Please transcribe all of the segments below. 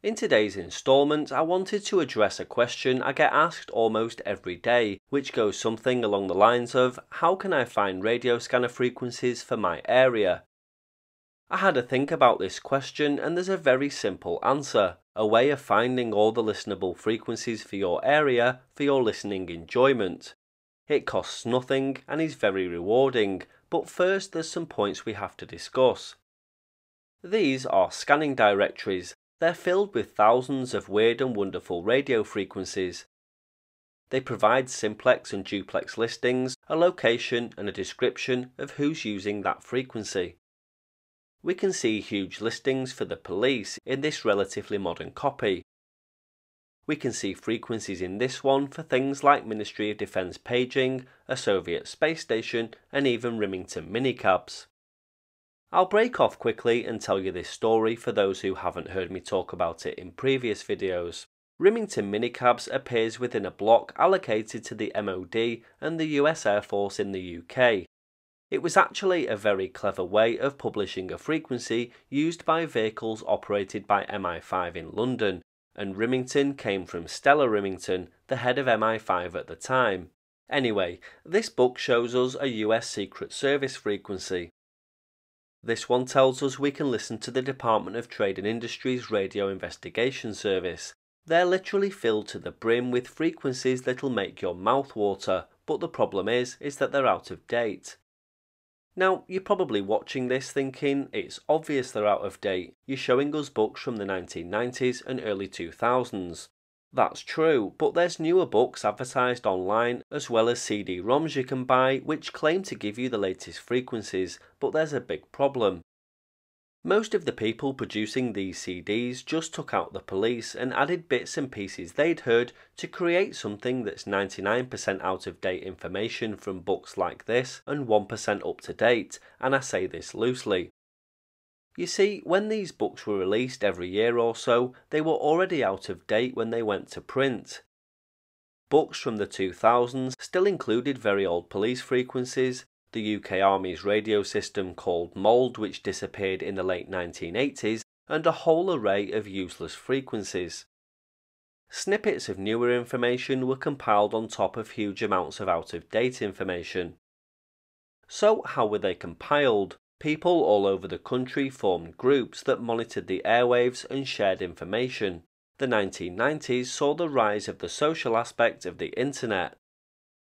In today's instalment, I wanted to address a question I get asked almost every day, which goes something along the lines of How can I find radio scanner frequencies for my area? I had a think about this question, and there's a very simple answer a way of finding all the listenable frequencies for your area for your listening enjoyment. It costs nothing and is very rewarding, but first there's some points we have to discuss. These are scanning directories, they're filled with thousands of weird and wonderful radio frequencies. They provide simplex and duplex listings, a location, and a description of who's using that frequency. We can see huge listings for the police in this relatively modern copy. We can see frequencies in this one for things like Ministry of Defence paging, a Soviet space station, and even Rimington minicabs. I'll break off quickly and tell you this story for those who haven't heard me talk about it in previous videos. Rimington minicabs appears within a block allocated to the MOD and the US Air Force in the UK. It was actually a very clever way of publishing a frequency used by vehicles operated by MI5 in London, and Rimington came from Stella Rimington, the head of MI5 at the time. Anyway, this book shows us a US Secret Service frequency. This one tells us we can listen to the Department of Trade and Industry's Radio Investigation Service. They're literally filled to the brim with frequencies that'll make your mouth water, but the problem is, is that they're out of date. Now, you're probably watching this thinking, it's obvious they're out of date. You're showing us books from the 1990s and early 2000s. That's true, but there's newer books advertised online as well as CD-ROMs you can buy which claim to give you the latest frequencies, but there's a big problem. Most of the people producing these CDs just took out the police and added bits and pieces they'd heard to create something that's 99% out of date information from books like this and 1% up to date, and I say this loosely. You see, when these books were released every year or so, they were already out of date when they went to print. Books from the 2000s still included very old police frequencies, the UK Army's radio system called MOLD, which disappeared in the late 1980s, and a whole array of useless frequencies. Snippets of newer information were compiled on top of huge amounts of out of date information. So, how were they compiled? People all over the country formed groups that monitored the airwaves and shared information. The 1990s saw the rise of the social aspect of the internet.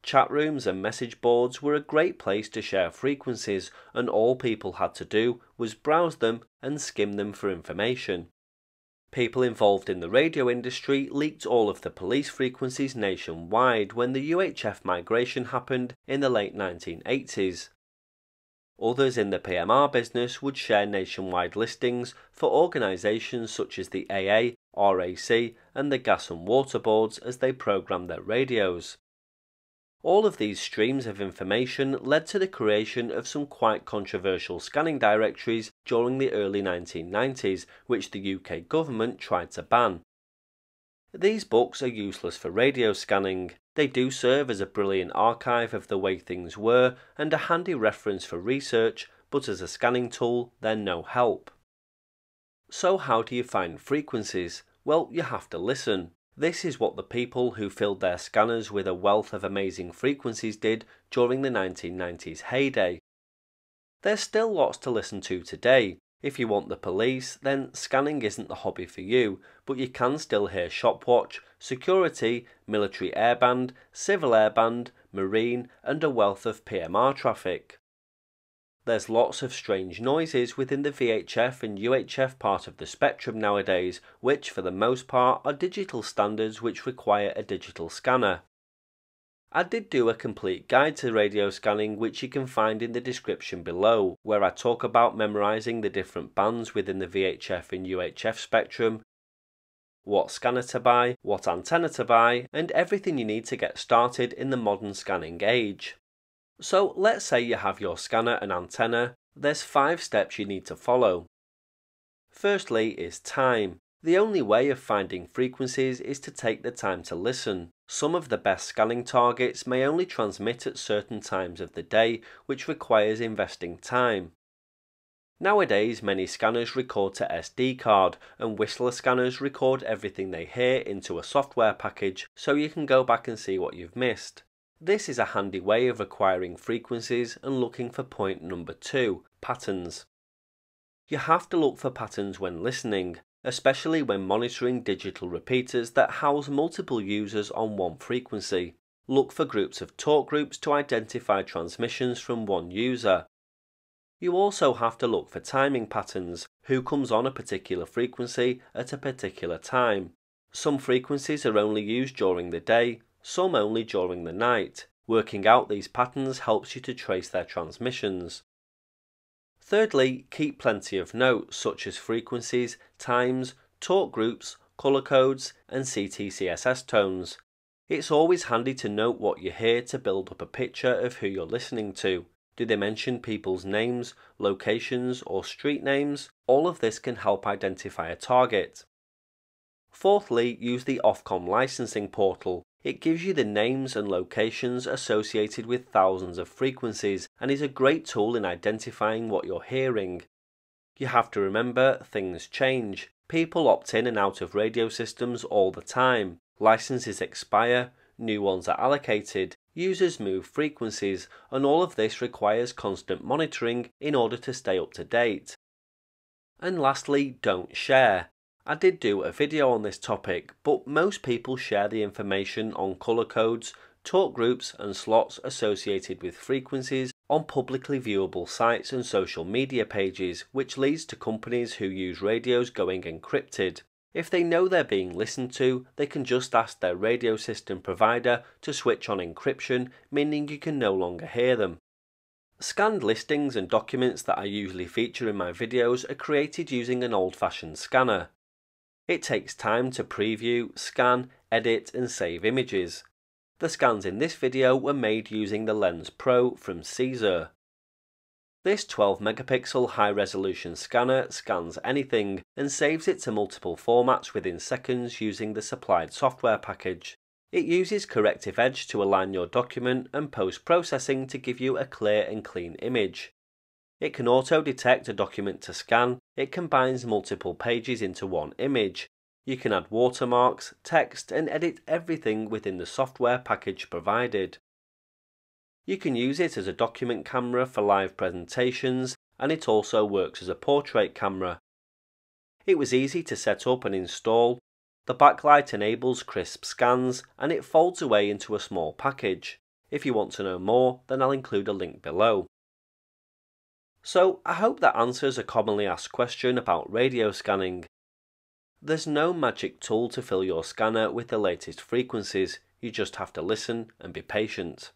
Chat rooms and message boards were a great place to share frequencies, and all people had to do was browse them and skim them for information. People involved in the radio industry leaked all of the police frequencies nationwide when the UHF migration happened in the late 1980s. Others in the PMR business would share nationwide listings for organisations such as the AA, RAC, and the Gas and Water Boards as they programmed their radios. All of these streams of information led to the creation of some quite controversial scanning directories during the early 1990s, which the UK government tried to ban. These books are useless for radio scanning. They do serve as a brilliant archive of the way things were and a handy reference for research, but as a scanning tool, they're no help. So, how do you find frequencies? Well, you have to listen. This is what the people who filled their scanners with a wealth of amazing frequencies did during the 1990s heyday. There's still lots to listen to today, if you want the police, then scanning isn't the hobby for you, but you can still hear Shopwatch, security, military airband, civil airband, marine, and a wealth of PMR traffic. There's lots of strange noises within the VHF and UHF part of the spectrum nowadays, which for the most part are digital standards which require a digital scanner. I did do a complete guide to radio scanning which you can find in the description below, where I talk about memorizing the different bands within the VHF and UHF spectrum, what scanner to buy, what antenna to buy, and everything you need to get started in the modern scanning age. So let's say you have your scanner and antenna, there's five steps you need to follow. Firstly is time. The only way of finding frequencies is to take the time to listen. Some of the best scanning targets may only transmit at certain times of the day, which requires investing time. Nowadays, many scanners record to SD card, and Whistler scanners record everything they hear into a software package so you can go back and see what you've missed. This is a handy way of acquiring frequencies and looking for point number two patterns. You have to look for patterns when listening, especially when monitoring digital repeaters that house multiple users on one frequency. Look for groups of talk groups to identify transmissions from one user, you also have to look for timing patterns, who comes on a particular frequency at a particular time. Some frequencies are only used during the day, some only during the night. Working out these patterns helps you to trace their transmissions. Thirdly, keep plenty of notes such as frequencies, times, talk groups, colour codes, and CTCSS tones. It's always handy to note what you hear to build up a picture of who you're listening to. Do they mention people's names, locations, or street names? All of this can help identify a target. Fourthly, use the Ofcom licensing portal. It gives you the names and locations associated with thousands of frequencies and is a great tool in identifying what you're hearing. You have to remember things change. People opt in and out of radio systems all the time. Licenses expire, new ones are allocated, users move frequencies, and all of this requires constant monitoring in order to stay up to date. And lastly, don't share. I did do a video on this topic, but most people share the information on colour codes, talk groups, and slots associated with frequencies on publicly viewable sites and social media pages, which leads to companies who use radios going encrypted. If they know they're being listened to, they can just ask their radio system provider to switch on encryption, meaning you can no longer hear them. Scanned listings and documents that I usually feature in my videos are created using an old-fashioned scanner. It takes time to preview, scan, edit and save images. The scans in this video were made using the Lens Pro from Czur. This 12 megapixel high resolution scanner scans anything and saves it to multiple formats within seconds using the supplied software package. It uses Corrective Edge to align your document and post processing to give you a clear and clean image. It can auto detect a document to scan, it combines multiple pages into one image. You can add watermarks, text, and edit everything within the software package provided. You can use it as a document camera for live presentations and it also works as a portrait camera. It was easy to set up and install. The backlight enables crisp scans and it folds away into a small package. If you want to know more, then I'll include a link below. So, I hope that answers a commonly asked question about radio scanning. There's no magic tool to fill your scanner with the latest frequencies, you just have to listen and be patient.